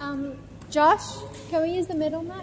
Um, Josh, can we use the middle map?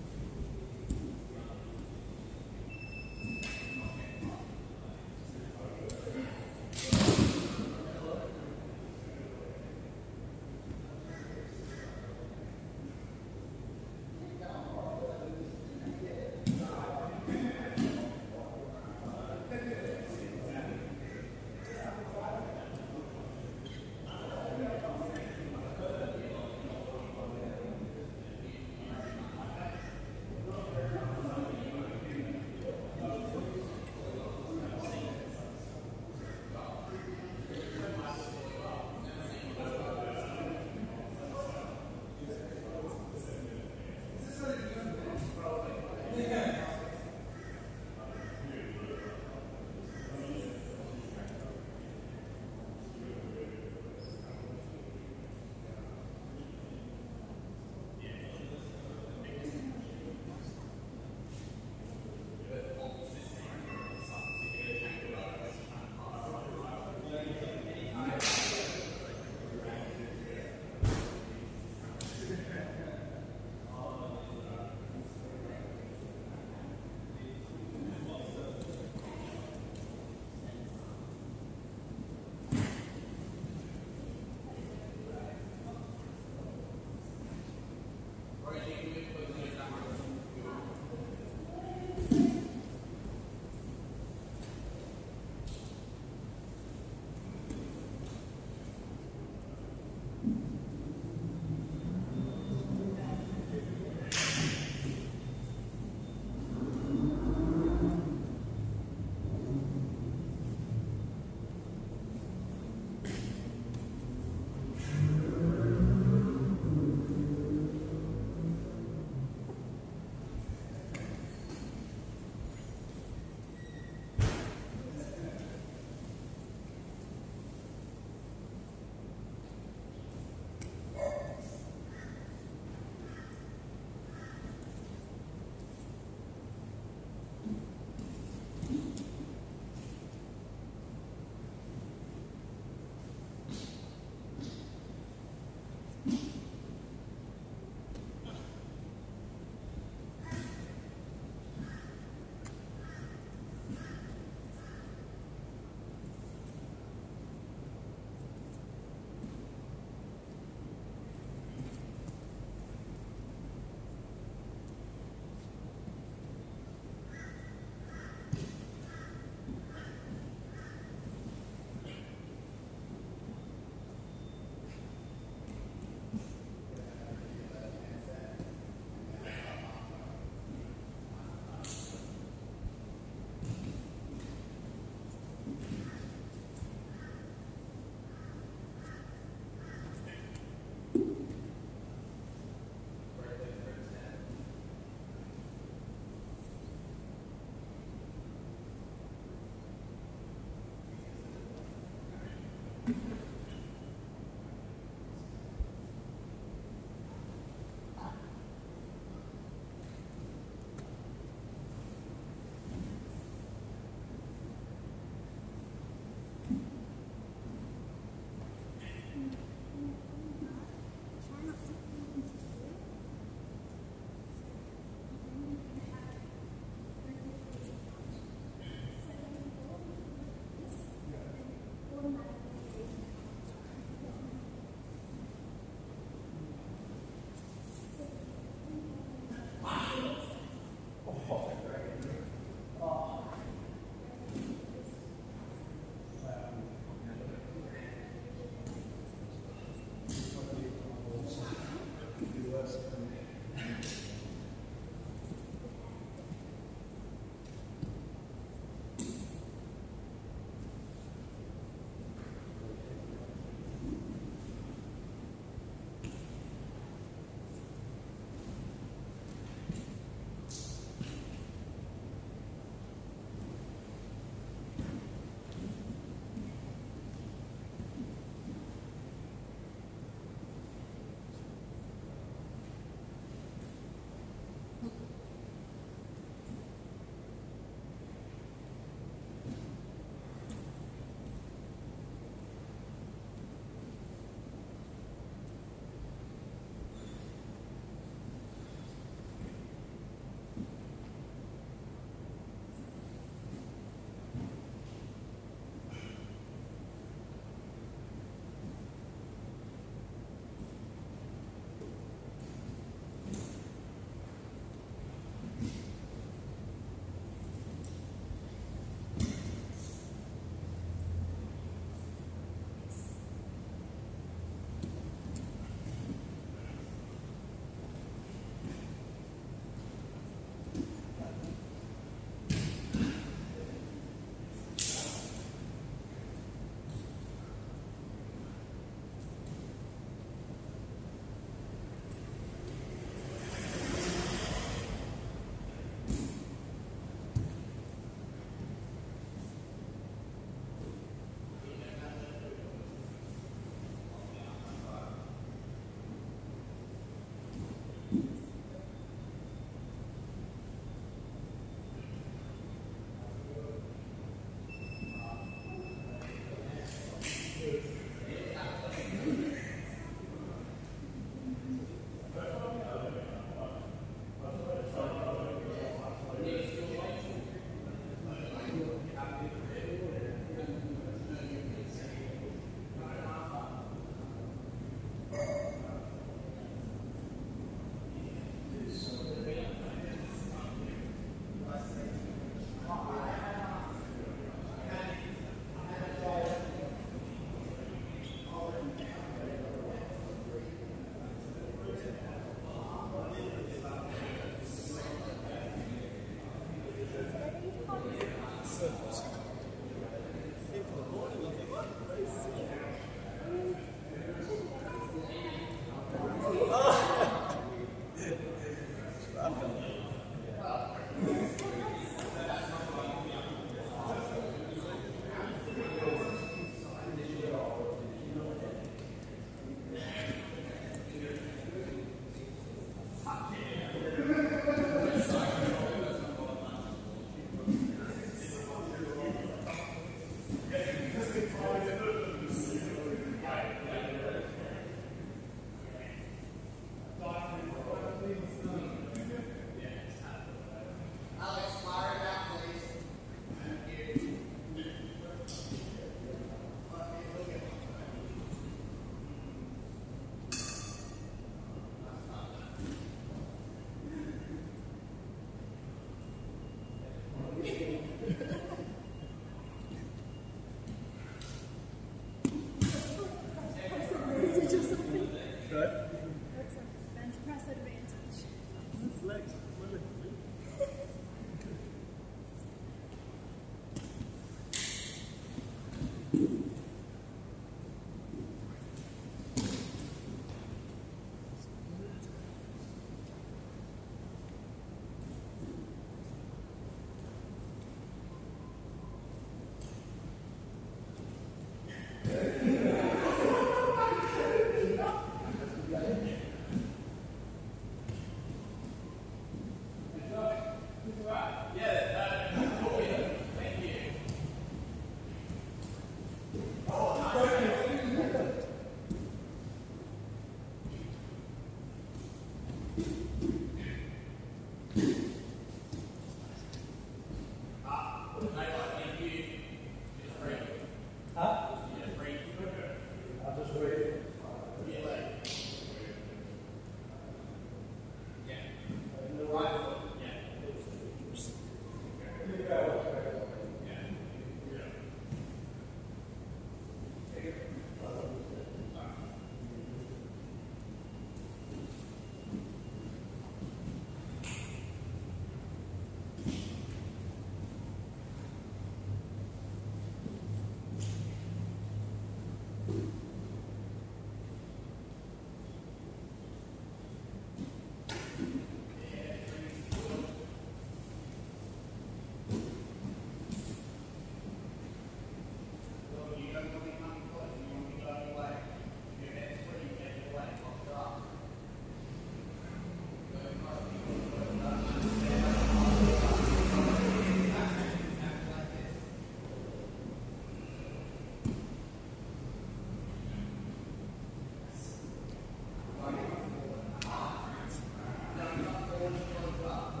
Still want